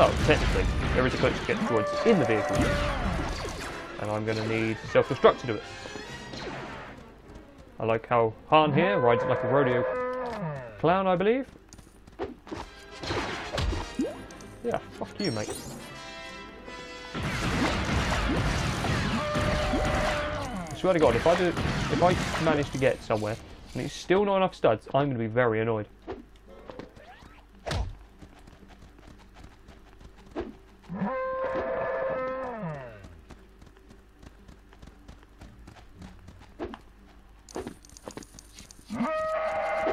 Well, technically, there is a glitch to get droids in the vehicle. And I'm going to need self-destruct to do it. I like how Han here rides like a rodeo clown, I believe. Yeah, fuck you, mate. I swear to God, if I do, if I manage to get somewhere and it's still not enough studs, I'm going to be very annoyed.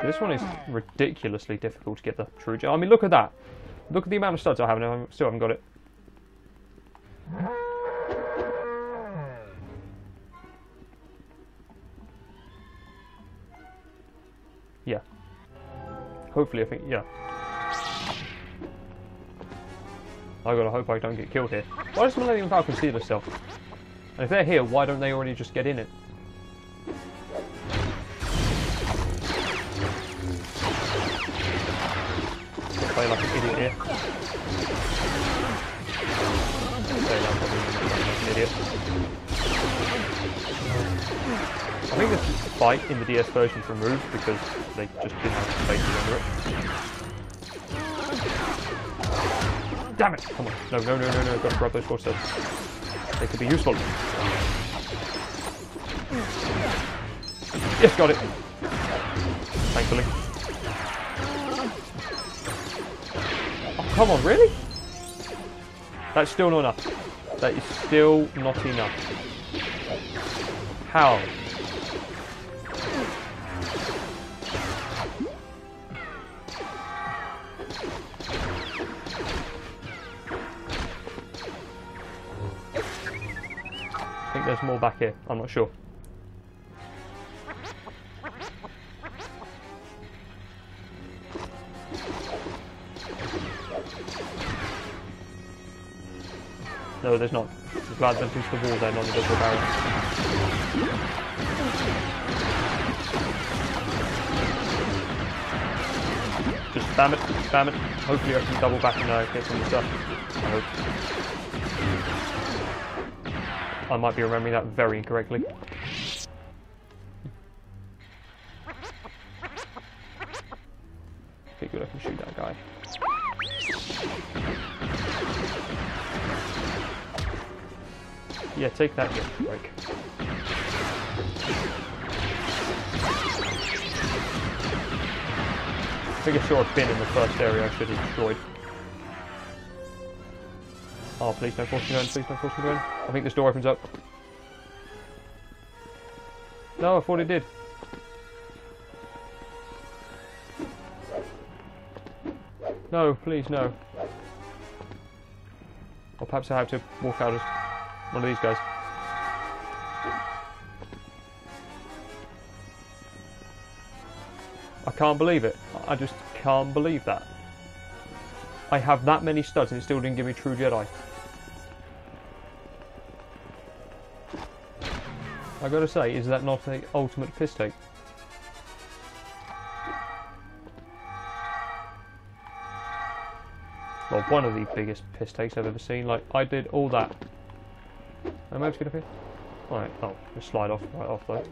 This one is ridiculously difficult to get the true. gem. I mean, look at that. Look at the amount of studs I have, and I still haven't got it. Yeah. Hopefully, I think, yeah. I gotta hope I don't get killed here. Why does Millennium Falcon see themselves? And if they're here, why don't they already just get in it? Play like an idiot here. Play like an idiot. I think this fight in the DS version is removed because they just didn't have spaces under it. Damn it! Come on. No, no, no, no, no. Gotta grab those four. They could be useful. Yes, got it. Thankfully. Come on, really? That's still not enough. That is still not enough. How? I think there's more back here. I'm not sure. There's not. I'm glad them into the wall then on the double barrel. Just spam it, spam it. Hopefully I can double back and uh, get some stuff. I hope. I might be remembering that very incorrectly. Okay, good, I can shoot that guy. Yeah, take that hit, break. Biggest short bin in the first area I should have destroyed. Oh, please don't force me to in, please don't force me. I think this door opens up. No, I thought it did. No, please, no. Or perhaps I have to walk out as one of these guys. I can't believe it. I just can't believe that. I have that many studs and it still didn't give me true Jedi. I gotta say, is that not the ultimate piss take? One of the biggest piss takes I've ever seen. Like, I did all that. Am I able to get up here? Alright, oh, just slide off right off though.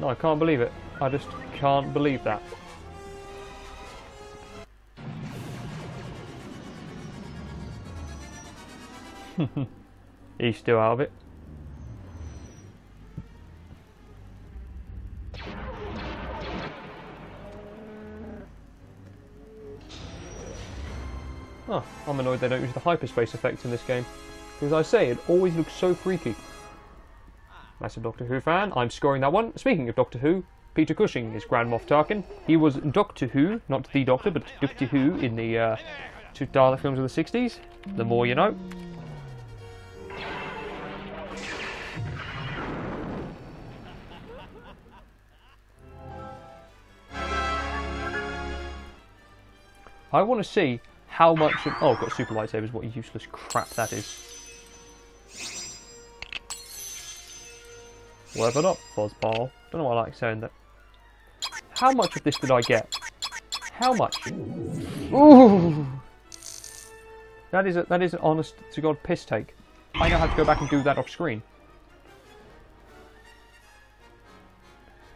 No, I can't believe it. I just can't believe that. He's still out of it. Oh, I'm annoyed they don't use the hyperspace effect in this game. Because I say, it always looks so freaky. Massive Doctor Who fan, I'm scoring that one. Speaking of Doctor Who, Peter Cushing is Grand Moff Tarkin. He was Doctor Who, not the Doctor, but Doctor Who in the uh, two Dalek films of the 60s. The more you know. I want to see how much of... Oh, I've got super lightsabers. What useless crap that is. Level up, Fuzzball. Don't know why I like saying that. How much of this did I get? How much? Ooh! That is a, that is an honest to god piss take. I now have to go back and do that off screen.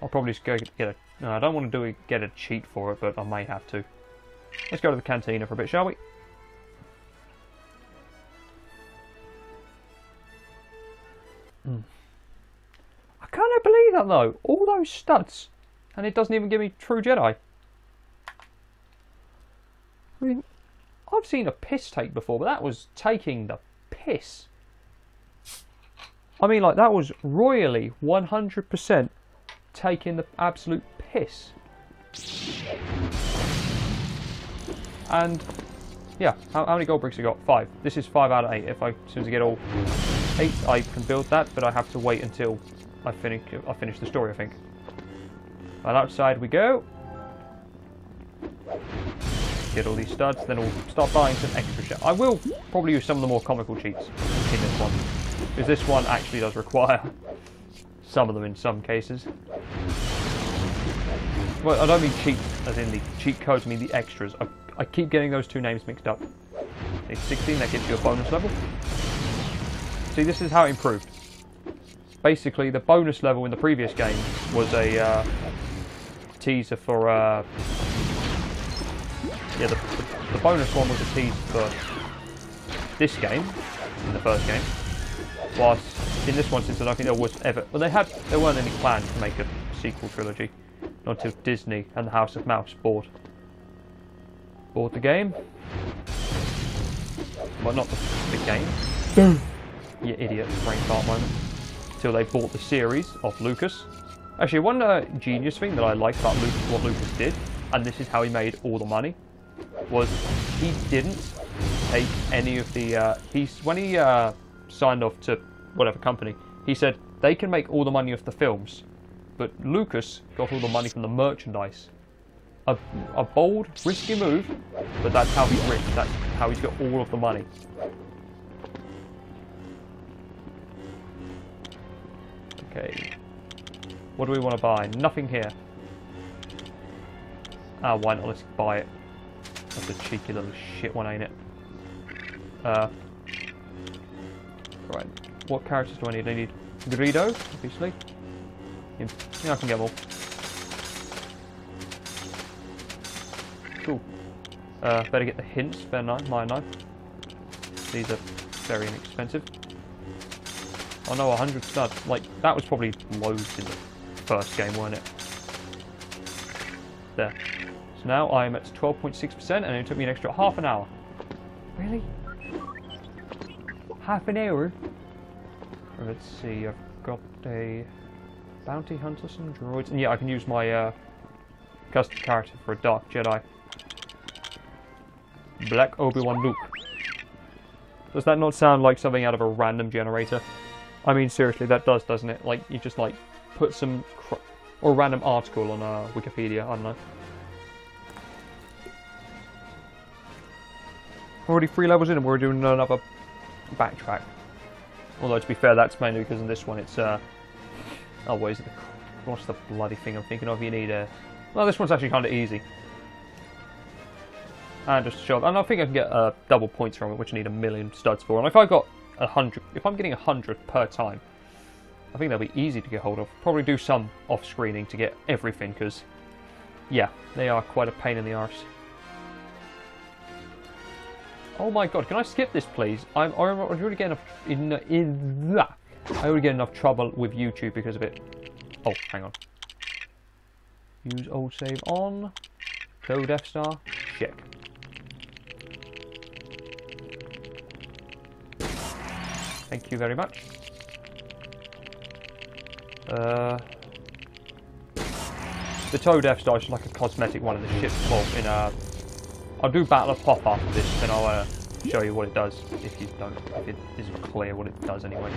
I'll probably just go get a. No, I don't want to do it, get a cheat for it, but I may have to. Let's go to the cantina for a bit, shall we? Mm. I can't believe that though. All those studs, and it doesn't even give me True Jedi. I mean, I've seen a piss take before, but that was taking the piss. I mean, like, that was royally 100% taking the absolute piss. And, yeah, how, how many gold bricks I got? Five. This is five out of eight. If I, as soon as I get all eight, I can build that, but I have to wait until I finish, I finish the story, I think. And outside we go get all these studs, then we'll start buying some extra shit. I will probably use some of the more comical cheats in this one, because this one actually does require some of them in some cases. Well, I don't mean cheat as in the cheat codes, I mean the extras. I, I keep getting those two names mixed up. It's 16, that gives you a bonus level. See, this is how it improved. Basically, the bonus level in the previous game was a uh, teaser for uh, yeah, the, the, the, bonus one was a tease for this game, in the first game. Whilst in this one, since I don't think there was ever, well, they had, there weren't any plans to make a sequel trilogy, not until Disney and the House of Mouse bought, bought the game. Well, not the, the game. you idiot, brain fart moment. Until they bought the series off Lucas. Actually, one uh, genius thing that I liked about Lucas, what Lucas did, and this is how he made all the money, was he didn't take any of the. Uh, he's when he uh, signed off to whatever company, he said they can make all the money off the films, but Lucas got all the money from the merchandise. A, a bold, risky move, but that's how he's rich. That's how he's got all of the money. Okay. What do we want to buy? Nothing here. Ah, why not? Let's buy it. That's a cheeky little shit one, ain't it? Uh, right. What characters do I need? I need Greedo, obviously. Yeah, I can get more. Uh, better get the hints, better knife, my knife. These are very inexpensive. Oh no, 100 studs. Like, that was probably loads in the first game, weren't it? There. So now I'm at 12.6% and it took me an extra half an hour. Really? Half an hour? Let's see, I've got a bounty hunter, some droids, and yeah, I can use my uh, custom character for a Dark Jedi. Black Obi-Wan Luke. Does that not sound like something out of a random generator? I mean, seriously, that does, doesn't it? Like, you just, like, put some... or random article on uh, Wikipedia, I don't know. already three levels in and we're doing another backtrack. Although to be fair, that's mainly because in this one it's uh oh what is it? What's the bloody thing I'm thinking of? You need a well this one's actually kind of easy. And just show, and I think I can get uh, double points from it, which I need a million studs for. And if I got a hundred, if I'm getting a hundred per time, I think they'll be easy to get hold of. Probably do some off screening to get everything, because yeah, they are quite a pain in the arse. Oh my god, can I skip this please? I'm, I'm already getting enough, in, in that. I already get enough trouble with YouTube because of it. Oh, hang on. Use old save on. Go Death Star. Check. Thank you very much. Uh, the TOW Death Star is like a cosmetic one in the ship. Well, in a I'll do Battle of Pop after this, and I'll uh, show you what it does, if you don't, if it isn't clear what it does anyway.